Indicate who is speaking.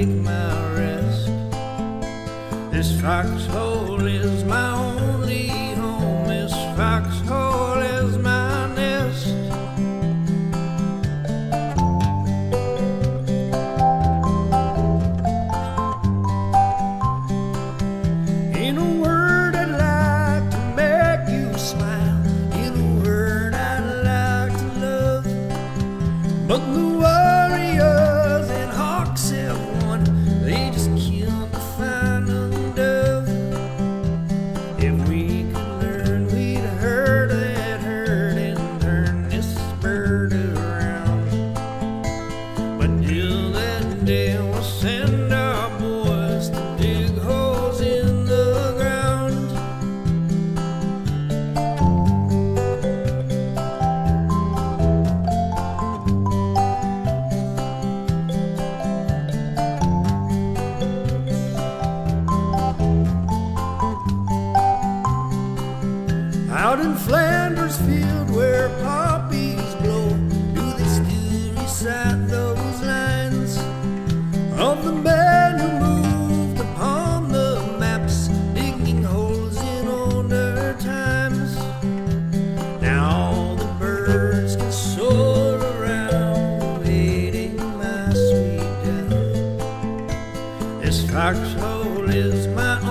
Speaker 1: take my rest. This foxhole is my Out in Flanders Field where my